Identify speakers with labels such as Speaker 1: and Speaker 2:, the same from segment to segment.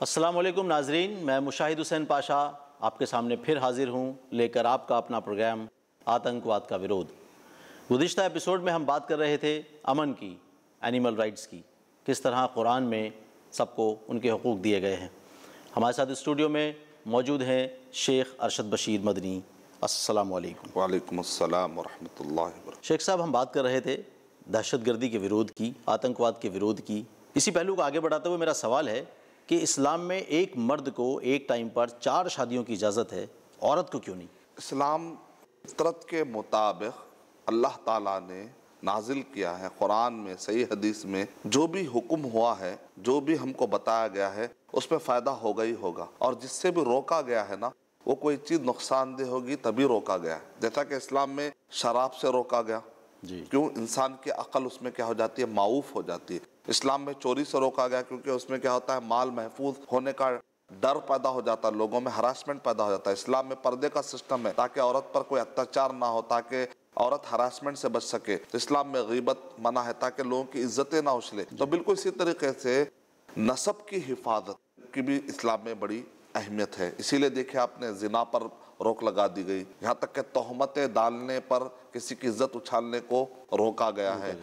Speaker 1: अस्सलाम वालेकुम नाजरीन मैं मुशाहिद हुसैन पाशा आपके सामने फिर हाजिर हूँ लेकर आपका अपना प्रोग्राम आतंकवाद का विरोध। गुज्त एपिसोड में हम बात कर रहे थे अमन की एनिमल राइट्स की किस तरह कुरान में सबको उनके हकूक़ दिए गए हैं। हमारे साथ स्टूडियो में मौजूद हैं शेख अरशद बशीर मदनी। अस्सलाम वालेकुम
Speaker 2: वालेकुम अस्सलाम वरहमतुल्लाहि
Speaker 1: शेख साहब हम बात कर रहे थे दहशतगर्दी के विरोध की आतंकवाद के विरोध की। इसी पहलू को आगे बढ़ाते हुए मेरा सवाल है कि इस्लाम में एक मर्द को एक टाइम पर चार शादियों की इजाज़त है औरत को क्यों नहीं?
Speaker 2: इस्लाम फितरत के मुताबिक अल्लाह ताला ने नाजिल किया है कुरान में सही हदीस में जो भी हुक्म हुआ है जो भी हमको बताया गया है उसमें फ़ायदा होगा ही होगा। और जिससे भी रोका गया है ना वो कोई चीज़ नुकसानदेह होगी तभी रोका गया है। जैसा कि इस्लाम में शराब से रोका गया।
Speaker 1: जी।
Speaker 2: क्यों? इंसान की अकल उसमें क्या हो जाती है? माऊफ हो जाती है। इस्लाम में चोरी से रोका गया क्योंकि उसमें क्या होता है, माल महफूज होने का डर पैदा हो जाता है, लोगों में हरासमेंट पैदा हो जाता है। इस्लाम में पर्दे का सिस्टम है, ताकि औरत पर कोई अत्याचार ना हो, ताकि औरत हरासमेंट से बच सके। तो इस्लाम में गीबत मना है, ताकि लोगों की इज्जतें ना उछले। तो बिल्कुल इसी तरीके से नसब की हिफाजत की भी इस्लाम में बड़ी अहमियत है। इसीलिए देखिए आपने जिना पर रोक लगा दी गई। यहाँ तक कि तोहमतें डालने पर किसी की इज़्ज़त उछालने को रोका गया है।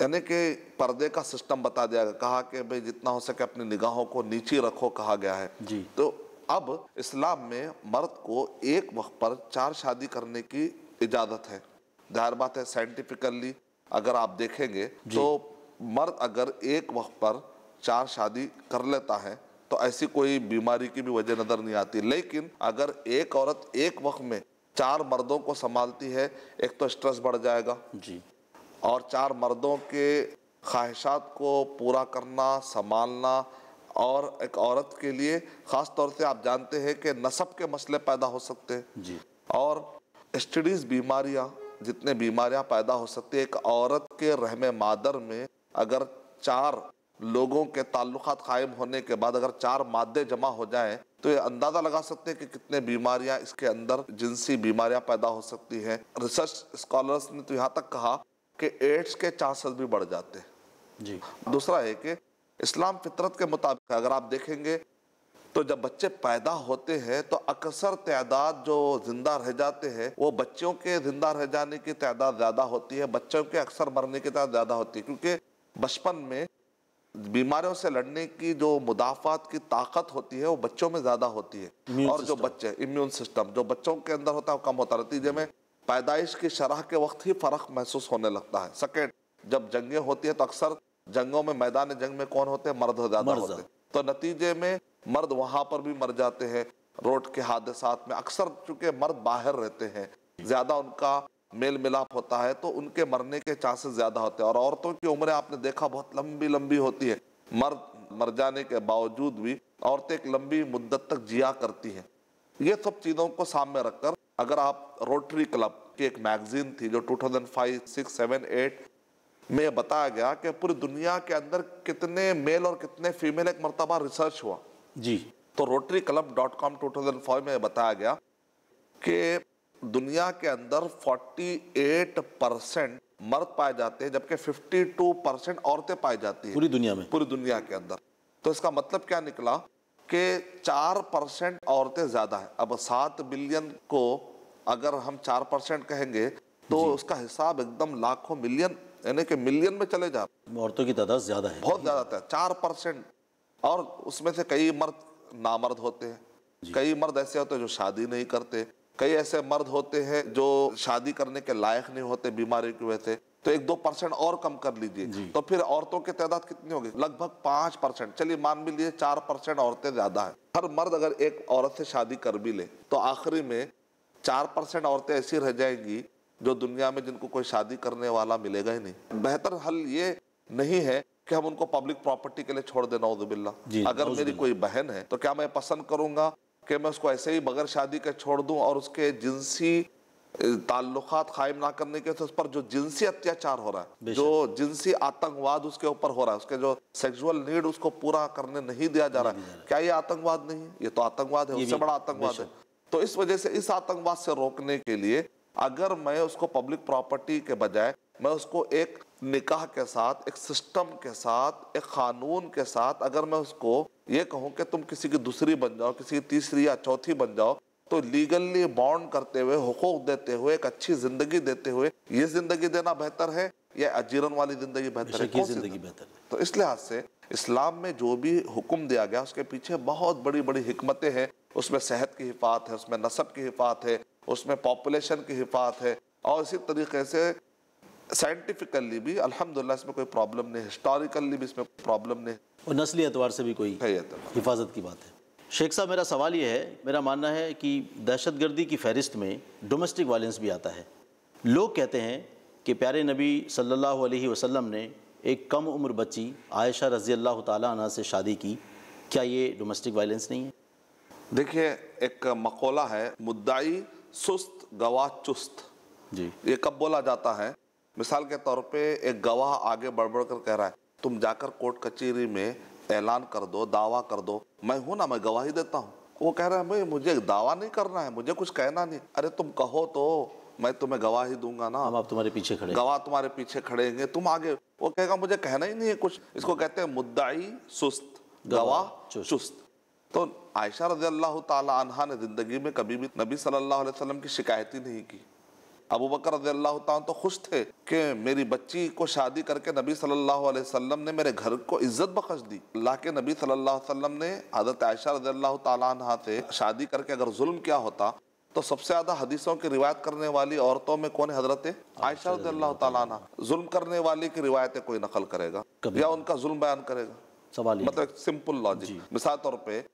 Speaker 2: यानी कि पर्दे का सिस्टम बता दिया गया कहा कि भाई जितना हो सके अपनी निगाहों को नीचे रखो कहा गया है।
Speaker 1: जी।
Speaker 2: तो अब इस्लाम में मर्द को एक वक्त पर चार शादी करने की इजाज़त है। ज़ाहिर बात है साइंटिफिकली अगर आप देखेंगे तो मर्द अगर एक वक्त पर चार शादी कर लेता है तो ऐसी कोई बीमारी की भी वजह नज़र नहीं आती। लेकिन अगर एक औरत एक वक्त में चार मर्दों को संभालती है एक तो स्ट्रेस बढ़ जाएगा।
Speaker 1: जी।
Speaker 2: और चार मर्दों के ख्वाहिशात को पूरा करना संभालना और एक औरत के लिए ख़ास तौर से आप जानते हैं कि नसब के मसले पैदा हो सकते हैं।
Speaker 1: जी।
Speaker 2: और स्टडीज़ बीमारियाँ जितने बीमारियाँ पैदा हो सकती है एक औरत के रहम मादर में अगर चार लोगों के ताल्लुकात कायम होने के बाद अगर चार मादे जमा हो जाएँ तो ये अंदाज़ा लगा सकते हैं कि कितने बीमारियाँ इसके अंदर जिनसी बीमारियाँ पैदा हो सकती हैं। रिसर्च स्कॉलर्स ने तो यहाँ तक कहा कि एड्स के चांसेस भी बढ़ जाते हैं।
Speaker 1: जी।
Speaker 2: दूसरा है कि इस्लाम फितरत के मुताबिक अगर आप देखेंगे तो जब बच्चे पैदा होते हैं तो अक्सर तादाद जो ज़िंदा रह जाते हैं वो बच्चों के ज़िंदा रह जाने की तादाद ज़्यादा होती है बच्चों के अक्सर मरने की तादाद ज़्यादा होती है क्योंकि बचपन में बीमारियों से लड़ने की जो मुदाफ़ात की ताकत होती है वो बच्चों में ज़्यादा होती है। और जो बच्चे इम्यून सिस्टम जो बच्चों के अंदर होता है वो कम होता है। नतीजे में पैदाइश की शरह के वक्त ही फ़र्क महसूस होने लगता है। सेकेंड जब जंगें होती है तो अक्सर जंगों में मैदान जंग में कौन होते हैं? मर्द ज़्यादा होते हैं। तो नतीजे में मर्द वहाँ पर भी मर जाते हैं। रोड के हादसात में अक्सर चूँकि मर्द बाहर रहते हैं ज़्यादा उनका मेल मिलाप होता है तो उनके मरने के चांसेस ज़्यादा होते हैं। और औरतों की उम्रें आपने देखा बहुत लंबी लंबी होती है। मर्द मर जाने के बावजूद भी औरतें एक लंबी मुद्दत तक जिया करती हैं। ये सब चीज़ों को सामने रखकर अगर आप रोटरी क्लब की एक मैगजीन थी जो 2005, 6, 7, 8 में बताया गया कि पूरी दुनिया के अंदर कितने मेल और कितने फीमेल एक मरतबा रिसर्च हुआ।
Speaker 1: जी।
Speaker 2: तो Rotary Club dot com two में बताया गया कि दुनिया के अंदर 48 परसेंट मर्द पाए जाते हैं जबकि 52 परसेंट औरतें पाई जाती है।
Speaker 1: पूरी दुनिया में।
Speaker 2: पूरी दुनिया के अंदर। तो इसका मतलब क्या निकला? कि चार परसेंट औरतें ज़्यादा है। अब सात बिलियन को अगर हम चार परसेंट कहेंगे तो उसका हिसाब एकदम लाखों मिलियन यानी कि मिलियन में चले जा
Speaker 1: औरतों की तादाद ज़्यादा है।
Speaker 2: बहुत ज़्यादा है चार परसेंट। और उसमें से कई मर्द नामर्द होते हैं। कई मर्द ऐसे होते हैं जो शादी नहीं करते। कई ऐसे मर्द होते हैं जो शादी करने के लायक नहीं होते बीमारी की वजह से। तो एक दो परसेंट और कम कर लीजिए। तो फिर औरतों की तादाद कितनी होगी? लगभग पाँच परसेंट। चलिए मान भी लीजिए चार परसेंट औरतें ज़्यादा है। हर मर्द अगर एक औरत से शादी कर भी ले तो आखिरी में चार परसेंट औरतें ऐसी रह जाएँगी जो दुनिया में जिनको कोई शादी करने वाला मिलेगा ही नहीं। बेहतर हल ये नहीं है कि हम उनको पब्लिक प्रॉपर्टी के लिए छोड़ देना
Speaker 1: उदबिल्ला
Speaker 2: अगर मेरी कोई बहन है तो क्या मैं पसंद करूँगा कि मैं उसको ऐसे ही बगैर शादी के छोड़ दूँ और उसके जिनसी ताल्लुकात कायम ना करने के तो उस पर जो जिनसी अत्याचार हो रहा है जो जिनसी आतंकवाद उसके ऊपर हो रहा है उसके जो सेक्सुअल नीड उसको पूरा करने नहीं दिया जा रहा है क्या ये आतंकवाद नहीं है? ये तो आतंकवाद है उससे बड़ा आतंकवाद है। तो इस वजह से इस आतंकवाद से रोकने के लिए अगर मैं उसको पब्लिक प्रॉपर्टी के बजाय मैं उसको एक निकाह के साथ एक सिस्टम के साथ एक कानून के साथ अगर मैं उसको ये कहूँ कि तुम किसी की दूसरी बन जाओ किसी की तीसरी या चौथी बन जाओ तो लीगली बॉन्ड करते हुए हुकूक देते हुए एक अच्छी ज़िंदगी देते हुए ये ज़िंदगी देना बेहतर है या अजीरन वाली ज़िंदगी बेहतर है?
Speaker 1: ज़िंदगी बेहतर है।
Speaker 2: तो इस लिहाज से इस्लाम में जो भी हुक्म दिया गया उसके पीछे बहुत बड़ी बड़ी हिकमतें हैं। उसमें सेहत की हिफात है उसमें नसब की हिफात है उसमें पॉपुलेशन की हिफात है और इसी तरीके से साइंटिफिकली भी अल्हम्दुलिल्लाह इसमें कोई प्रॉब्लम नहीं हिस्टोरिकली भी इसमें प्रॉब्लम नहीं
Speaker 1: और नस्ली एतवार से भी कोई
Speaker 2: तो।
Speaker 1: हिफाजत की बात है। शेख साहब मेरा सवाल ये है मेरा मानना है कि दहशतगर्दी की फहरिस्त में डोमेस्टिक वायलेंस भी आता है। लोग कहते हैं कि प्यारे नबी सल्लल्लाहु अलैहि वसल्लम ने एक कम उम्र बच्ची आयशा रज़ी अल्लाह ताला से शादी की। क्या ये डोमेस्टिक वायलेंस नहीं है?
Speaker 2: देखिए एक मकोला है मुद्दाई सुस्त गवाह चुस्त।
Speaker 1: जी।
Speaker 2: ये कब बोला जाता है? मिसाल के तौर पे एक गवाह आगे बढ़ बढ़ कर कह रहा है तुम जाकर कोर्ट कचहरी में ऐलान कर दो दावा कर दो। मैं हूँ ना मैं गवाही देता हूँ। वो कह रहा है भाई मुझे दावा नहीं करना है मुझे कुछ कहना नहीं। अरे तुम कहो तो मैं तुम्हें गवाही दूँगा ना।
Speaker 1: हम आप तुम्हारे पीछे खड़े
Speaker 2: गवाह तुम्हारे पीछे खड़े हैं तुम आगे। वो कहेगा मुझे कहना ही नहीं है कुछ। इसको कहते हैं मुद्दाई सुस्त गवाह
Speaker 1: चुस्त।
Speaker 2: तो आयशा रज़ी अल्लाह अन्हा ने ज़िंदगी में कभी भी नबी सल्लल्लाहु अलैहि वसल्लम की शिकायत ही नहीं की। अबू बकर रज़ी तो खुश थे कि मेरी बच्ची को शादी करके नबी सल्लल्लाहु अलैहि वसल्लम ने मेरे घर को इज़्ज़त बख्श दी। अल्लाह के नबी सल्लल्लाहु अलैहि वसल्लम ने हज़रत आयशा रज़ी अन्हा से शादी करके अगर जुल्म किया होता तो सबसे ज़्यादा हदीसों की रिवायत करने वाली औरतों में कौन है हज़रत आयशा रज़ी अन्हा? जुल्म करने वाली की रिवायतें कोई नकल करेगा? या उनका जुल्म बयान करेगा?
Speaker 1: सवाल
Speaker 2: मतलब एक सिंपल लॉजिक मिसाल तौर पर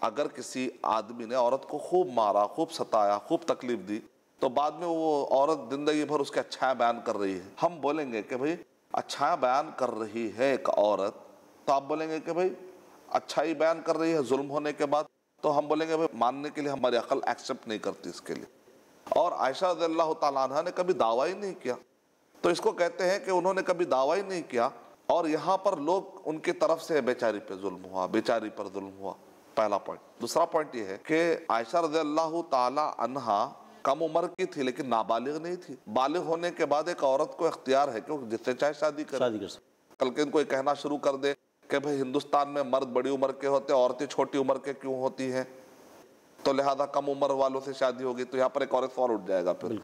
Speaker 2: अगर किसी आदमी ने औरत को खूब मारा खूब सताया खूब तकलीफ़ दी तो बाद में वो औरत ज़िंदगी भर उसकी अच्छाएँ बयान कर रही है। हम बोलेंगे कि भाई, अच्छाएँ बयान कर रही है एक औरत तो आप बोलेंगे कि भाई, अच्छाई बयान कर रही है जुल्म होने के बाद तो हम बोलेंगे भाई, मानने के लिए हमारी अकल एक्सेप्ट नहीं करती इसके लिए। और आयशा तआला अन्हा ने कभी दावा ही नहीं किया। तो इसको कहते हैं कि उन्होंने कभी दावा ही नहीं किया, और यहाँ पर लोग उनकी तरफ़ से बेचारी पे जुल्म हुआ, बेचारी पर जुल्म हुआ। पहला पॉइंट दूसरा पॉइंट ये है कि आयशा रज़ी अल्लाह अन्हा कम उम्र की थी लेकिन नाबालिग नहीं थी। बालिग होने के बाद एक औरत को इख्तियार है कि वो जिससे चाहे शादी करे।
Speaker 1: शादी कर
Speaker 2: कल के दिन कोई कहना शुरू कर दे कि भाई हिंदुस्तान में मर्द बड़ी उम्र के होते हैं औरतें छोटी उम्र के क्यों होती हैं? तो लिहाजा कम उम्र वालों से शादी होगी तो यहाँ पर एक औरत सवाल उठ जाएगा फिर।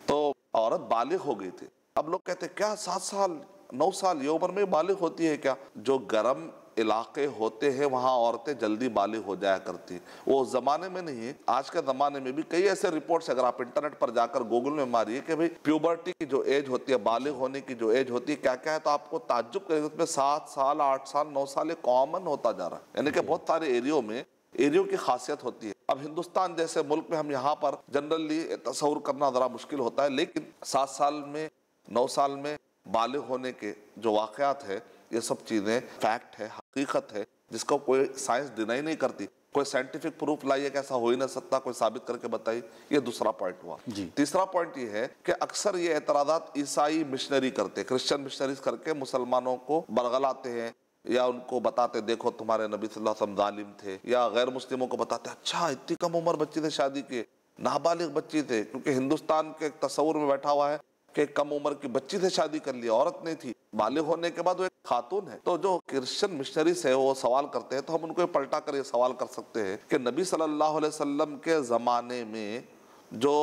Speaker 2: तो औरत बालिग हो गई थी। अब लोग कहते क्या सात साल नौ साल ये उम्र में बालिग होती है क्या? जो गर्म इलाके होते हैं वहाँ औरतें जल्दी बालिग हो जाया करती हैं। वो उस जमाने में नहीं है आज के जमाने में भी कई ऐसे रिपोर्ट्स अगर आप इंटरनेट पर जाकर गूगल में मारिए कि भाई प्यूबर्टी की जो एज होती है बालिग होने की जो एज होती है क्या क्या है तो आपको ताजुब करेगा उसमें सात साल आठ साल नौ साल ये कॉमन होता जा रहा है। यानी कि बहुत सारे एरियो में एरियो की खासियत होती है। अब हिंदुस्तान जैसे मुल्क में हम यहाँ पर जनरली तस्वुर करना ज़रा मुश्किल होता है लेकिन सात साल में नौ साल में बालिग होने के जो वाकयात है ये सब चीज़ें फैक्ट है हकीकत है जिसको कोई साइंस डिनाई नहीं करती। कोई साइंटिफिक प्रूफ लाइए कि ऐसा हो ही नहीं सकता कोई साबित करके बताइए ये दूसरा पॉइंट हुआ।
Speaker 1: जी।
Speaker 2: तीसरा पॉइंट ये है कि अक्सर ये एतराज़ात ईसाई मिशनरी करते क्रिश्चियन मिशनरीज करके मुसलमानों को बरगलाते हैं या उनको बताते देखो तुम्हारे नबी सल्लल्लाहु अलैहि वसल्लम जालिम थे या गैर मुस्लिमों को बताते अच्छा इतनी कम उम्र बच्ची से शादी की। नाबालिग बच्ची थे क्योंकि हिंदुस्तान के एक तस्वुर में बैठा हुआ है कि कम उम्र की बच्ची से शादी कर लिया औरत नहीं थी। बालिग होने के बाद वो एक खातून है। तो जो क्रिश्चियन मिशनरीज है वो सवाल करते हैं तो हम उनको पलटा कर ये सवाल कर सकते हैं कि नबी सल्लल्लाहु अलैहि वसल्लम के ज़माने में जो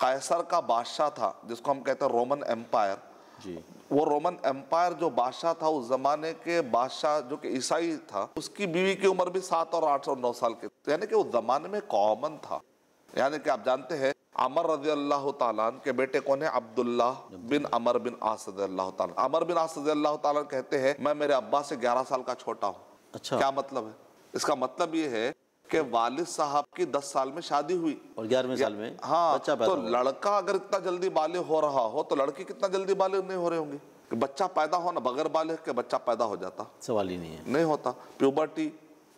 Speaker 2: कैसर का बादशाह था जिसको हम कहते हैं रोमन एम्पायर
Speaker 1: जी।
Speaker 2: वो रोमन एम्पायर जो बादशाह था उस जमाने के बादशाह जो कि ईसाई था उसकी बीवी की उम्र भी सात और आठ और नौ साल की यानी कि उस जमाने में कॉमन था। यानी कि आप जानते हैं अमर रज़ी अल्लाह ताला के बेटे कौन है? अब्दुल्ला बिन अमर बिन आस रज़ी अल्लाह अमर बिन आस रज़ी अल्लाह कहते हैं मैं मेरे अब्बा से ग्यारह साल का छोटा हूँ।
Speaker 1: अच्छा।
Speaker 2: क्या मतलब है? इसका मतलब ये है कि वालिद साहब की दस साल में शादी हुई।
Speaker 1: और ग्यारहवें साल में?
Speaker 2: हाँ
Speaker 1: बच्चा
Speaker 2: तो। लड़का अगर इतना जल्दी बालिग हो रहा हो तो लड़की कितना जल्दी बालिग नहीं हो रहे होंगे? बच्चा पैदा होना बगैर बालिग के बच्चा पैदा हो जाता।
Speaker 1: सवाल ही नहीं है।
Speaker 2: नहीं होता। प्यूबर्टी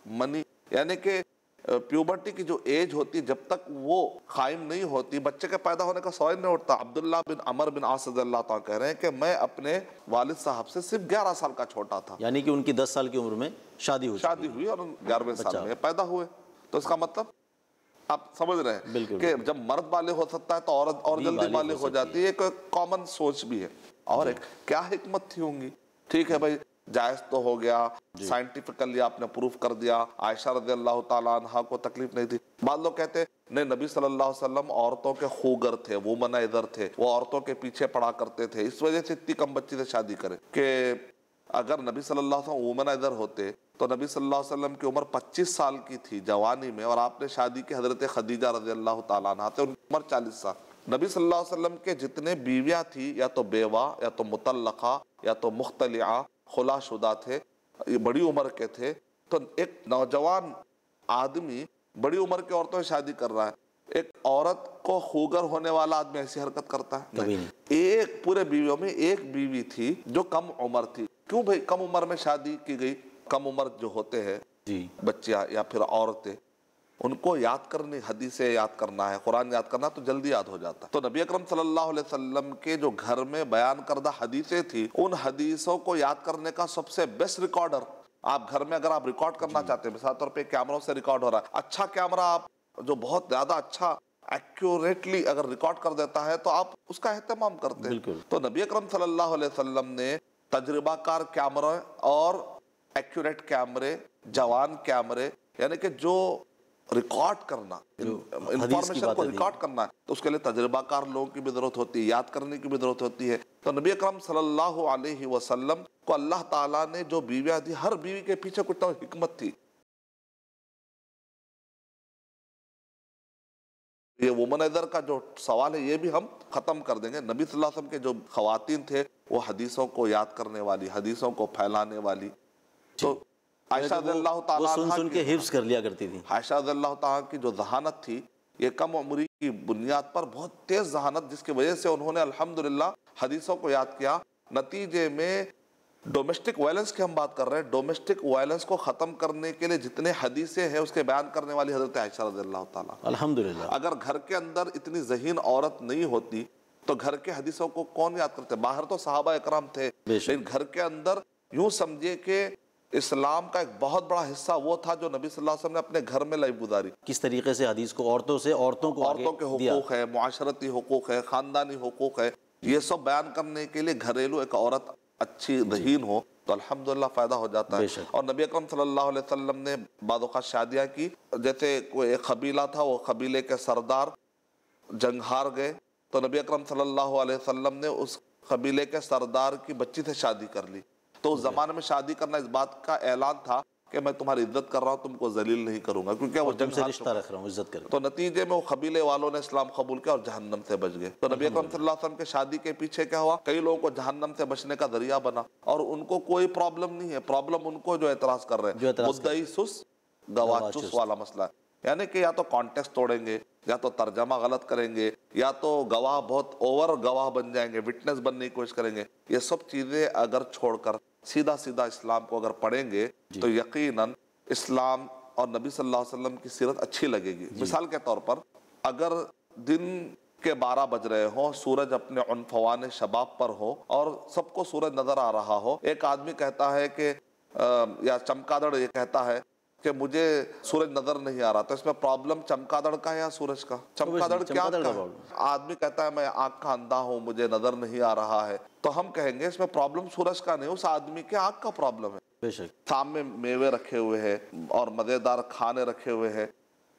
Speaker 2: मनी यानी कि प्यूबर्टी की जो एज होती है जब तक वो कायम नहीं होती बच्चे के पैदा होने का सवाल नहीं उठता। अब्दुल्ला बिन अमर बिन आसद अल्लाह ताला कह रहे हैं कि मैं अपने वालिद साहब से सिर्फ़ ग्यारह साल का छोटा था।
Speaker 1: यानी कि उनकी दस साल की उम्र में शादी हुई।
Speaker 2: शादी हुई और ग्यारहवें साल में पैदा हुए। तो इसका मतलब आप समझ रहे हैं कि जब मर्द वाले हो सकता है तो औरत और जल्दी वाले
Speaker 1: हो
Speaker 2: हो जाती है। एक कॉमन सोच भी है। और एक क्या हिकमत थी होंगी? ठीक है भाई जायज़ तो हो गया। साइंटिफिकली आपने प्रूफ कर दिया। आयशा रज़ी अल्लाह तआला अन्हा को तकलीफ़ नहीं थी। बाद लोग कहते नहीं नबी सल्लल्लाहु अलैहि वसल्लम औरतों के खूगर थे वो मना इधर थे वो औरतों के पीछे पड़ा करते थे। इस वजह से इतनी कम बच्ची से शादी करे कि अगर नबी सल्लल्लाहु अलैहि वसल्लम वुमन इधर होते तो नबी सल्लल्लाहु अलैहि वसल्लम की उम्र 25 साल की थी जवानी में और आपने शादी की हज़रत खदीजा रज़ी अल्लाह थे उनकी उम्र 40 साल। नबी सल्लल्लाहु अलैहि वसल्लम के जितने बीवियाँ थी या तो बेवा या तो मुतल्लका या तो मुख्तलिया खुलाशुदा थे ये बड़ी उम्र के थे तो एक नौजवान आदमी बड़ी उम्र की औरतों से शादी कर रहा है। एक औरत को खूगर होने वाला आदमी ऐसी हरकत करता है?
Speaker 1: कभी
Speaker 2: एक पूरे बीवियों में एक बीवी थी जो कम उम्र थी। क्यों भाई? कम उम्र में शादी की गई कम उम्र जो होते हैं बच्चियाँ या फिर औरतें। उनको याद करनी हदीसें याद करना है कुरान याद करना तो जल्दी याद हो जाता है। तो नबी अकरम सल्लल्लाहु अलैहि वसल्लम के जो घर में बयान करदा हदीसें थी उन हदीसों को याद करने का सबसे बेस्ट रिकॉर्डर आप घर में अगर आप रिकॉर्ड करना चाहते हैं मिसाल तौर पर कैमरों से रिकॉर्ड हो रहा है अच्छा कैमरा आप जो बहुत ज़्यादा अच्छा एक्यूरेटली अगर रिकॉर्ड कर देता है तो आप उसका एहतमाम करते हैं। तो नबी अकरम सल्लल्लाहु अलैहि वसल्लम ने तजर्बाकार कैमरे और एक्यूरेट कैमरे जवान कैमरे यानी कि जो रिकॉर्ड करना इंफॉर्मेशन को रिकॉर्ड करना तो उसके लिए तजर्बाकार लोगों की भी ज़रूरत होती है याद करने की भी ज़रूरत होती है। तो नबी अकरम सल्लल्लाहु अलैहि वसल्लम को अल्लाह ताला ने जो बीवियाँ दी हर बीवी के पीछे कुछ ना हिकमत थी। ये वुमनाइजर का जो सवाल है ये भी हम खत्म कर देंगे। नबी वसल्लम के जो खवातीन थे वो हदीसों को याद करने वाली हदीसों को फैलाने वाली। तो आयशा
Speaker 1: वो,
Speaker 2: रज़ियल्लाहु
Speaker 1: वो
Speaker 2: ताला
Speaker 1: सुन सुन
Speaker 2: के
Speaker 1: हिफ्स कर लिया करती थी।
Speaker 2: आयशा की जो जहानत थी ये कम उम्री की बुनियाद पर बहुत तेज जहानत जिसकी वजह से उन्होंने अल्हम्दुलिल्लाह हदीसों को याद किया। नतीजे में डोमेस्टिक वायलेंस की हम बात कर रहे हैं। डोमेस्टिक वायलेंस को खत्म करने के लिए जितने हदीसें हैं उसके बयान करने वाली हज़रत आयशा रज़ियल्लाहु
Speaker 1: अल्हम्दुलिल्लाह।
Speaker 2: अगर घर के अंदर इतनी जहीन औरत नहीं होती तो घर के हदीसों को कौन याद करते? बाहर तो साहबा इकराम थे लेकिन घर के अंदर यूँ समझिए कि इस्लाम का एक बहुत बड़ा हिस्सा वो था जो नबी सल्लल्लाहु अलैहि वसल्लम ने अपने घर में लाइफ गुजारी।
Speaker 1: किस तरीके से हदीस को औरतों से औरतों को
Speaker 2: औरतों के हुकूक है मुआशरती हुकूक है खानदानी हुकूक है। ये सब बयान करने के लिए घरेलू एक औरत अच्छी रहीन हो तो अल्हम्दुलिल्लाह फ़ायदा हो जाता है। और नबी अकरम सल्लल्लाहु अलैहि वसल्लम ने बाद औक़ात शादियाँ की। जैसे कोई एक कबीला था वो कबीले के सरदार जंग हार गए। तो नबी अकरम सल्लल्लाहु अलैहि वसल्लम ने उस कबीले के सरदार की बच्ची से शादी कर ली। तो उस जमाने में शादी करना इस बात का ऐलान था कि मैं तुम्हारी इज़्ज़त कर रहा हूँ तुमको जलील नहीं करूँगा क्योंकि वो जंग
Speaker 1: तुमसे रिश्ता रख रहा हूँ इज़्ज़त कर
Speaker 2: तो नतीजे में वो कबीले वालों ने इस्लाम कबूल किया और जहन्नम से बच गए। तो नबी अकरम सल्लल्लाहु अलैहि वसल्लम के शादी के पीछे क्या हुआ? कई लोगों को जहन्नम से बचने का ज़रिया बना और उनको कोई प्रॉब्लम नहीं है। प्रॉब्लम उनको जो एतराज़ कर रहे हैं। मुद्दई सुस गवाचुस वाला मसला है। यानी कि या तो कॉन्टेक्स्ट तोड़ेंगे या तो तर्जमा गलत करेंगे या तो गवाह बहुत ओवर गवाह बन जाएँगे विटनेस बनने की कोशिश करेंगे। ये सब चीज़ें अगर छोड़कर सीधा सीधा इस्लाम को अगर पढ़ेंगे तो यकीनन इस्लाम और नबी सल्लल्लाहु अलैहि वसल्लम की सीरत अच्छी लगेगी। मिसाल के तौर पर अगर दिन के बारह बज रहे हो सूरज अपने उनफवान शबाब पर हो और सबको सूरज नज़र आ रहा हो एक आदमी कहता है कि या चमकादड़ ये कहता है कि मुझे सूरज नज़र नहीं आ रहा तो इसमें प्रॉब्लम चमकादड़ का है या सूरज का? चमकादड़ क्या? आदमी कहता है मैं आँख का अंधा हूँ मुझे नज़र नहीं आ रहा है। तो हम कहेंगे इसमें प्रॉब्लम सूरज का नहीं उस आदमी के आँख का प्रॉब्लम है।
Speaker 1: बेशक।
Speaker 2: सामने मेवे रखे हुए हैं और मज़ेदार खाने रखे हुए हैं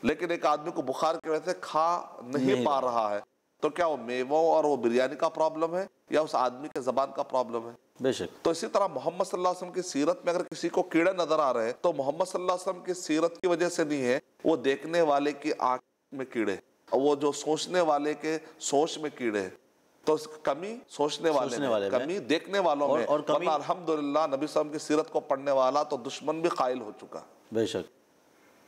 Speaker 2: लेकिन एक आदमी को बुखार की वजह से खा नहीं,
Speaker 1: नहीं
Speaker 2: पा रहा है। तो क्या वो मेवों और वो बिरयानी का प्रॉब्लम है? या उस आदमी के जबान का प्रॉब्लम है?
Speaker 1: बेशक।
Speaker 2: तो इसी तरह मोहम्मद सल्लल्लाहु अलैहि वसल्लम की सीरत में अगर किसी को कीड़े नज़र आ रहे हैं तो मोहम्मद सल्लल्लाहु अलैहि वसल्लम की सीरत की वजह से नहीं है वो देखने वाले की आँख में कीड़े वो जो सोचने वाले के सोच में कीड़े तो कमी सोचने वाले
Speaker 1: सोचने
Speaker 2: में
Speaker 1: वाले में।
Speaker 2: कमी देखने वालों
Speaker 1: और-
Speaker 2: में।
Speaker 1: और कमी-
Speaker 2: वरना अल्हम्दुलिल्लाह नबी सल्लल्लाहु अलैहि वसल्लम की सीरत को पढ़ने वाला तो दुश्मन भी कायल हो चुका।
Speaker 1: बेशक।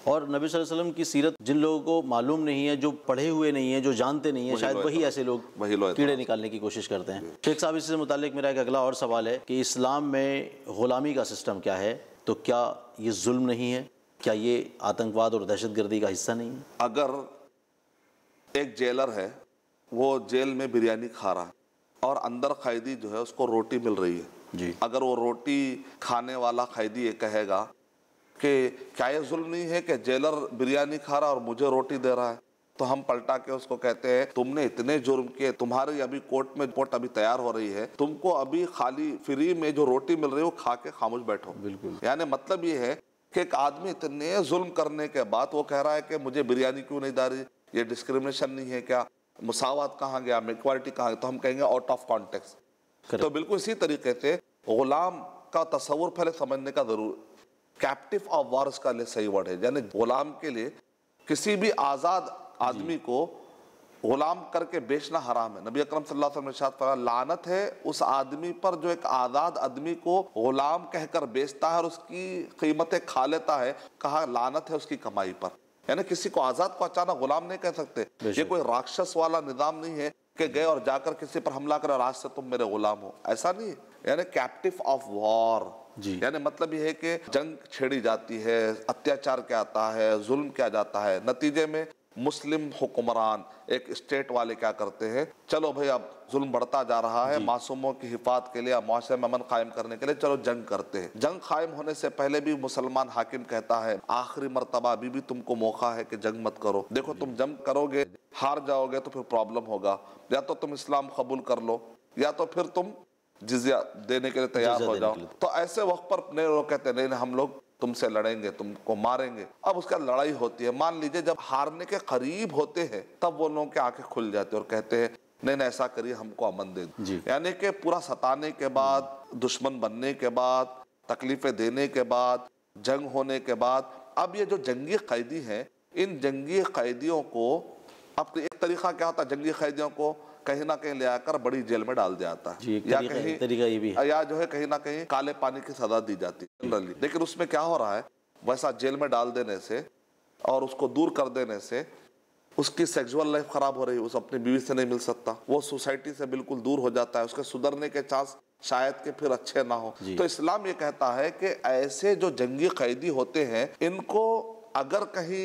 Speaker 1: और नबी सल्लल्लाहु अलैहि वसल्लम की सीरत जिन लोगों को मालूम नहीं है जो पढ़े हुए नहीं है जो जानते नहीं है शायद वही ऐसे लोग
Speaker 2: वही
Speaker 1: कीड़े निकालने की कोशिश करते हैं। शेख साहब इससे मुतालिक मेरा एक अगला और सवाल है कि इस्लाम में ग़ुलामी का सिस्टम क्या है? तो क्या ये जुल्म नहीं है? क्या ये आतंकवाद और दहशतगर्दी का हिस्सा नहीं है?
Speaker 2: अगर एक जेलर है वो जेल में बिरयानी खा रहा है और अंदर कैदी जो है उसको रोटी मिल रही है।
Speaker 1: जी।
Speaker 2: अगर वो रोटी खाने वाला कैदी ये कहेगा कि क्या ये जुल्म नहीं है कि जेलर बिरयानी खा रहा और मुझे रोटी दे रहा है? तो हम पलटा के उसको कहते हैं तुमने इतने जुर्म किए तुम्हारी अभी कोर्ट में रिपोर्ट अभी तैयार हो रही है तुमको अभी खाली फ्री में जो रोटी मिल रही है वो खा के खामोश बैठो।
Speaker 1: बिल्कुल।
Speaker 2: यानी मतलब ये है कि एक आदमी इतने जुल्म करने के बाद वो कह रहा है कि मुझे बिरयानी क्यों नहीं दा रही? ये डिस्क्रिमिनेशन नहीं है क्या? मुसावत कहाँ गया? इक्वालिटी कहाँ गया? तो हम कहेंगे आउट ऑफ़ कॉन्टेक्स्ट तो बिल्कुल इसी तरीके से गुलाम का तस्वुर पहले समझने का ज़रूर कैप्टिव ऑफ़ वॉर्स का लिए सही वर्ड है। यानी गुलाम के लिए किसी भी आज़ाद आदमी को गुलाम करके बेचना हराम है। नबी अकरम सल्लल्लाहु अलैहि वसल्लम ने फरमाया लानत है उस आदमी पर जो एक आज़ाद आदमी को गुलाम कहकर बेचता है और उसकी कीमतें खा लेता है। कहा लानत है उसकी कमाई पर। यानी किसी को आज़ाद को अचानक गुलाम नहीं कह सकते। ये कोई राक्षस वाला निज़ाम नहीं है कि गए और जाकर किसी पर हमला कर आज से तुम मेरे गुलाम हो। ऐसा नहीं है। यानी कैप्टिव ऑफ़ वॉर यानी मतलब ये है कि जंग छेड़ी जाती है अत्याचार क्या आता है जुल्म किया जाता है। नतीजे में मुस्लिम हुक्मरान एक स्टेट वाले क्या करते हैं चलो भाई अब जुल्म बढ़ता जा रहा है मासूमों की हिफात के लिए मुआरे में अमन कायम करने के लिए चलो जंग करते हैं। जंग कायम होने से पहले भी मुसलमान हाकिम कहता है आखिरी मरतबा अभी भी तुमको मौका है कि जंग मत करो। देखो तुम जंग करोगे हार जाओगे तो फिर प्रॉब्लम होगा। या तो तुम इस्लाम कबूल कर लो या तो फिर तुम जिजिया देने के लिए तैयार हो जाओ। तो ऐसे वक्त पर नए लोग कहते हैं नहीं हम लोग तुमसे लड़ेंगे तुमको मारेंगे। अब उसका लड़ाई होती है। मान लीजिए जब हारने के करीब होते हैं तब वो लोगों के आँखें खुल जाते हैं और कहते हैं नहीं नहीं ऐसा करिए हमको अमन दे यानी कि पूरा सताने के बाद दुश्मन बनने के बाद तकलीफें देने के बाद जंग होने के बाद अब ये जो जंगी कैदी हैं इन जंगी कैदियों को अब तो एक तरीका क्या होता है जंगी कैदियों को? कहीं ना कहीं ले आकर बड़ी जेल में डाल दिया जाता
Speaker 1: है या कहीं तरीका ये भी है।
Speaker 2: या जो है कहीं ना कहीं काले पानी की सजा दी जाती है जनरली। लेकिन उसमें क्या हो रहा है वैसा जेल में डाल देने से और उसको दूर कर देने से उसकी सेक्सुअल लाइफ खराब हो रही है उस अपनी बीवी से नहीं मिल सकता। वो सोसाइटी से बिल्कुल दूर हो जाता है उसके सुधरने के चांस शायद के फिर अच्छे ना हो। तो इस्लाम ये कहता है कि ऐसे जो जंगी कैदी होते हैं इनको अगर कहीं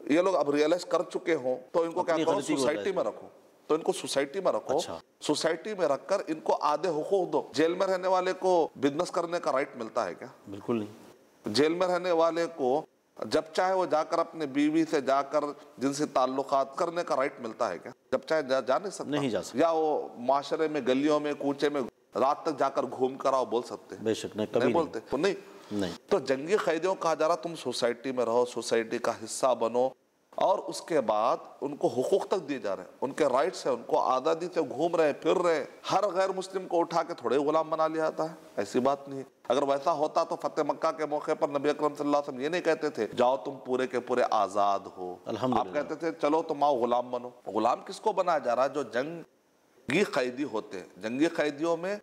Speaker 2: ये लोग अब रियलाइज़ कर चुके हों तो इनको क्या करो सोसाइटी में रखो। तो इनको सोसाइटी में रखो। अच्छा। सोसाइटी में रखकर इनको आधे हुकूक दो। जेल में रहने वाले को बिज़नेस करने का राइट मिलता है क्या?
Speaker 1: बिल्कुल नहीं।
Speaker 2: जेल में रहने वाले को जब चाहे वो जाकर अपने बीवी से जाकर जिनसे ताल्लुकात करने का राइट मिलता है क्या? जब चाहे जा, जा नहीं सकता।
Speaker 1: नहीं जा सकता।
Speaker 2: या वो माशरे में गलियों में कूचे में रात तक जाकर घूम कर आओ बोल सकते
Speaker 1: बेशक नहीं कभी नहीं
Speaker 2: बोलते। तो नहीं।
Speaker 1: नहीं।
Speaker 2: तो जंगी कैदियों कहा जा रहा तुम सोसाइटी में रहो सोसाइटी का हिस्सा बनो। और उसके बाद उनको हुकूक तक दिए जा रहे हैं। उनके राइट्स हैं उनको आज़ादी से घूम रहे फिर रहे हर गैर मुस्लिम को उठा के थोड़े गुलाम बना लिया जाता है। ऐसी बात नहीं अगर वैसा होता तो फतेह मक्का के मौके पर नबी अकरम सल्लल्लाहु अलैहि वसल्लम ये नहीं कहते थे जाओ तुम पूरे के पूरे आज़ाद हो। आप कहते थे चलो तुम आओ गुलाम बनो। गुलाम किसको बनाया जा रहा है? जो जंगी कैदी होते हैं। जंगी कैदियों में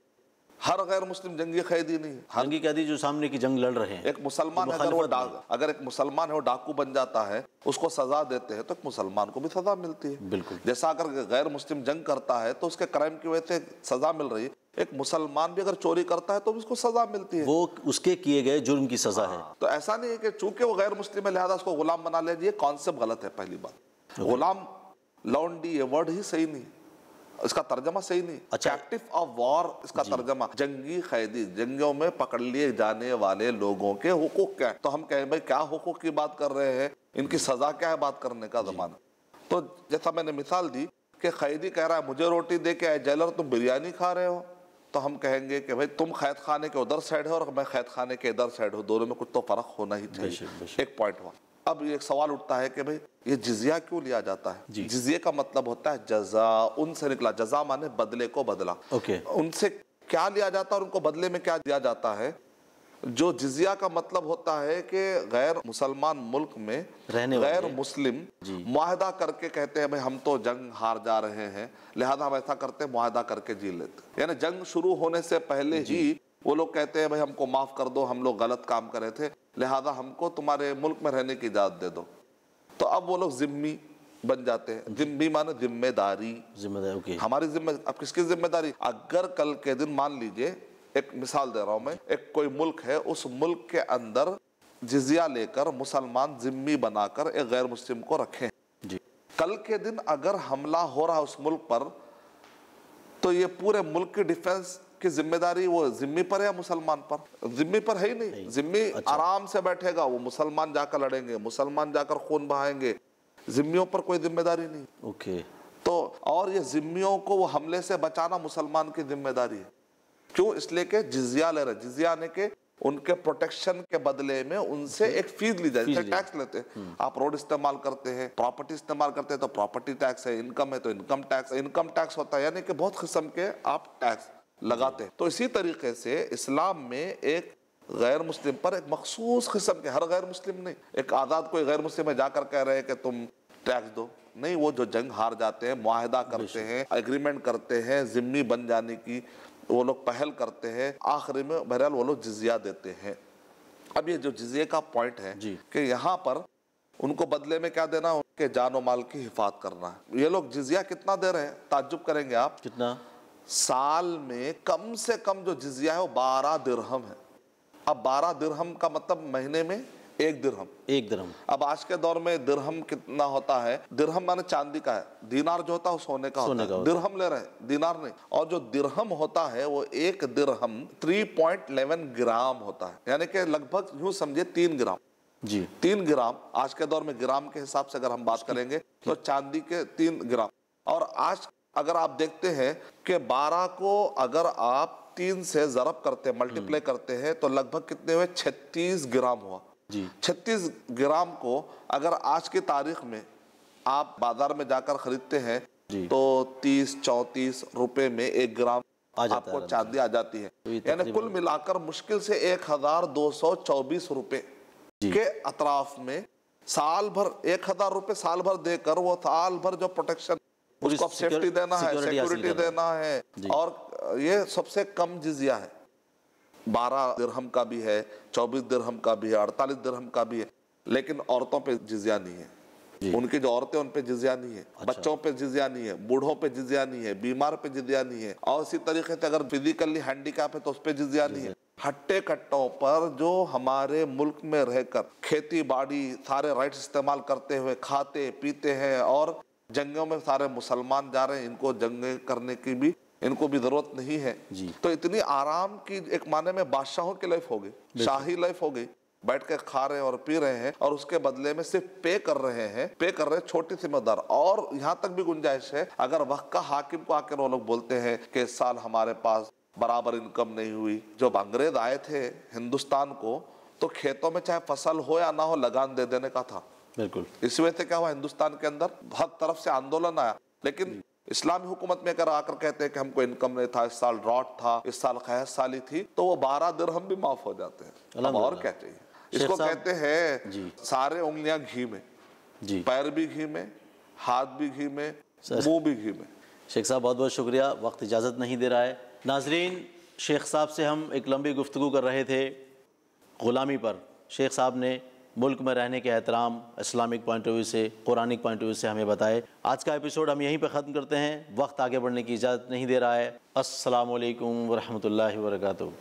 Speaker 2: हर गैर मुस्लिम जंगी कैदी नहीं
Speaker 1: जंगी कैदी जो सामने की जंग लड़ रहे हैं
Speaker 2: एक मुसलमान अगर वो अगर एक मुसलमान है वो डाकू बन जाता है उसको सजा देते हैं तो एक मुसलमान को भी सजा मिलती है।
Speaker 1: बिल्कुल।
Speaker 2: जैसा अगर गैर मुस्लिम जंग करता है तो उसके क्राइम की वजह से सजा मिल रही है। एक मुसलमान भी अगर चोरी करता है तो उसको सजा मिलती है।
Speaker 1: वो उसके किए गए जुर्म की सजा है।
Speaker 2: तो ऐसा नहीं है कि चूँकि वो गैर मुस्लिम है लिहाजा उसको गुलाम बना ले ये कॉन्सेप्ट गलत है पहली बात। गुलाम लॉन्डी ये वर्ड ही सही नहीं इसका तर्जमा सही नहीं। अच्छा। एक्टिव ऑफ़ वॉर इसका तर्जमा। जंगी कैदी जंगों में पकड़ लिए जाने वाले लोगों के हुकूक क्या है? तो हम कहें भाई क्या हुकूक की बात कर रहे हैं? इनकी सजा क्या है बात करने का जमाना? तो जैसा मैंने मिसाल दी कि कैदी कह रहा है मुझे रोटी दे के जेलर तुम बिरयानी खा रहे हो? तो हम कहेंगे कि भाई तुम कैद खाने के उधर साइड हो और मैं कैद खाने के इधर साइड हो। दोनों में कुछ तो फ़र्क होना ही चाहिए। एक पॉइंट हुआ। अब एक सवाल उठता है कि भाई ये जिजिया क्यों लिया जाता है? जिजिया का मतलब होता है जजा उनसे निकला। जजा माने बदले को बदला।
Speaker 1: ओके।
Speaker 2: उनसे क्या लिया जाता है और उनको बदले में क्या दिया जाता है? जो जिजिया का मतलब होता है कि गैर मुसलमान मुल्क में
Speaker 1: रहने
Speaker 2: गैर मुस्लिम मुआहदा करके कहते हैं भाई हम तो जंग हार जा रहे हैं। लिहाजा हम ऐसा करते हैं मुआहदा करके जी लेते यानी जंग शुरू होने से पहले ही वो लोग कहते हैं भाई हमको माफ़ कर दो हम लोग गलत काम करे थे लिहाजा हमको तुम्हारे मुल्क में रहने की इजाज़त दे दो। तो अब वो लोग जिम्मी बन जाते हैं। जिम्मी माने ज़िम्मेदारी।
Speaker 1: ज़िम्मेदारी.
Speaker 2: हमारी जिम्मे अब किसकी ज़िम्मेदारी? अगर कल के दिन मान लीजिए एक मिसाल दे रहा हूँ मैं एक कोई मुल्क है उस मुल्क के अंदर जिजिया लेकर मुसलमान जिम्मी बनाकर एक गैर मुस्लिम को रखे।
Speaker 1: जी।
Speaker 2: कल के दिन अगर हमला हो रहा उस मुल्क पर तो ये पूरे मुल्क की डिफेंस की ज़िम्मेदारी वो जिम्मी पर है या मुसलमान पर? जिम्मी पर है ही नहीं। जिम्मी
Speaker 1: अच्छा।
Speaker 2: आराम से बैठेगा वो मुसलमान जाकर लड़ेंगे मुसलमान जाकर खून बहाएँगे। जिम्मियों पर कोई ज़िम्मेदारी नहीं।
Speaker 1: ओके।
Speaker 2: तो और ये जिम्मियों को वो हमले से बचाना मुसलमान की ज़िम्मेदारी है। क्यों? इसलिए कि जिजिया ले रहे जिजिया आने के उनके प्रोटेक्शन के बदले में उनसे एक फ़ीस ली जाए। टैक्स लेते हैं। आप रोड इस्तेमाल करते हैं प्रॉपर्टी इस्तेमाल करते हैं तो प्रॉपर्टी टैक्स है इनकम है तो इनकम टैक्स इनकम टैक्स होता है। यानी कि बहुत किस्म के आप टैक्स लगाते हैं। तो इसी तरीके से इस्लाम में एक गैर मुस्लिम पर एक मखसूस किस्म के हर गैर मुस्लिम नहीं एक आज़ाद कोई गैर मुस्लिम है जाकर कह रहे हैं कि तुम टैक्स दो। नहीं वो जो जंग हार जाते हैं मुआहदा करते हैं एग्रीमेंट करते हैं जिम्मी बन जाने की वो लोग पहल करते हैं आखिरी में बहरहाल वो लोग जिजिया देते हैं। अब ये जो जिजिए का पॉइंट है। कि यहाँ पर उनको बदले में क्या देना उनके जानो माल की हिफाजत करना। है ये लोग जिजिया कितना दे रहे हैं? ताजुब करेंगे आप।
Speaker 1: कितना?
Speaker 2: साल में कम से कम जो जिजिया है वो बारह दिरहम है। अब बारह दिरहम का मतलब महीने में एक दिरहम।
Speaker 1: एक दरम
Speaker 2: अब आज के दौर में दिरहम कितना होता है? दिरहम माने चांदी का है। दीनार जो होता है वो सोने का
Speaker 1: सोने
Speaker 2: होता है। दिरहम ले रहे हैं दीनार नहीं। और जो दिरहम होता है वो एक दिरहम 3.11 ग्राम होता है। यानी कि लगभग यूँ समझे तीन ग्राम।
Speaker 1: जी।
Speaker 2: तीन ग्राम। आज के दौर में ग्राम के हिसाब से अगर हम बात करेंगे तो चांदी के तीन ग्राम। और आज अगर आप देखते हैं कि 12 को अगर आप तीन से जरब करते हैं मल्टीप्लाई करते हैं तो लगभग कितने हुए? 36 ग्राम हुआ।
Speaker 1: जी।
Speaker 2: 36 ग्राम को अगर आज की तारीख में आप बाज़ार में जाकर खरीदते हैं। तो 30 34 रुपए में एक ग्राम आपको चांदी आ जाती है।
Speaker 1: तो
Speaker 2: यानी कुल मिलाकर मुश्किल से एक हज़ार दो सौ चौबीस रुपए के अतराफ में साल भर एक हज़ार रुपए साल भर देकर वो साल भर जो प्रोटेक्शन
Speaker 1: पूरी
Speaker 2: उसको सेफ्टी देना है
Speaker 1: सिक्योरिटी
Speaker 2: देना है। और ये सबसे कम जिजिया है। बारह दिरहम का भी है चौबीस दिरहम का भी है अड़तालीस दिरहम का भी है लेकिन औरतों पे जिजिया नहीं है। उनकी जो औरतें उन पे जिजिया नहीं है। अच्छा। बच्चों पे जिजिया नहीं है बूढ़ों पे जिजिया नहीं है बीमार पे जिजिया नहीं है। और इसी तरीके से अगर फिजिकली हैंडीकैप है तो उस पे जिजिया नहीं है। हट्टे कट्टों पर जो हमारे मुल्क में रहकर खेती बाड़ी सारे राइट्स इस्तेमाल करते हुए खाते पीते हैं और जंगों में सारे मुसलमान जा रहे हैं इनको जंग करने की भी इनको भी ज़रूरत नहीं है।
Speaker 1: जी।
Speaker 2: तो इतनी आराम की एक माने में बादशाहों की लाइफ हो गई शाही लाइफ हो गई। बैठ के खा रहे हैं और पी रहे हैं और उसके बदले में सिर्फ़ पे कर रहे हैं पे कर रहे हैं छोटी सी मकदार और यहाँ तक भी गुंजाइश है अगर वक्त का हाकिम को आकर वो लोग बोलते हैं कि इस साल हमारे पास बराबर इनकम नहीं हुई जब अंग्रेज़ आए थे हिंदुस्तान को तो खेतों में चाहे फ़सल हो या ना हो लगान दे देने का था।
Speaker 1: बिल्कुल।
Speaker 2: इस वजह से क्या हुआ? हिंदुस्तान के अंदर हर तरफ़ से आंदोलन आया। लेकिन इस्लामी हुकूमत में अगर आकर कहते हैं कि हमको इनकम नहीं था इस साल ड्रॉट था इस साल खैर साली थी तो वो बारह दिरहम भी माफ़ हो जाते हैं। और। क्या चाहिए इसको कहते हैं सारे उंगलियाँ घी में।
Speaker 1: जी।
Speaker 2: पैर भी घी में हाथ भी घी में मुँह भी घी में।
Speaker 1: शेख साहब बहुत बहुत शुक्रिया। वक्त इजाज़त नहीं दे रहा है। नाजरीन शेख साहब से हम एक लंबी गुफ्तु कर रहे थे ग़ुलामी पर। शेख साहब ने मुल्क में रहने के एहतराम इस्लामिक पॉइंट ऑफ़ व्यू से कुरानिक पॉइंट ऑफ़ व्यू से हमें बताए। आज का एपिसोड हम यहीं पर ख़त्म करते हैं। वक्त आगे बढ़ने की इजाज़त नहीं दे रहा है। असलकम
Speaker 2: वरहमल वालेकुम वरहमतुल्लाहि वबरकातुहू।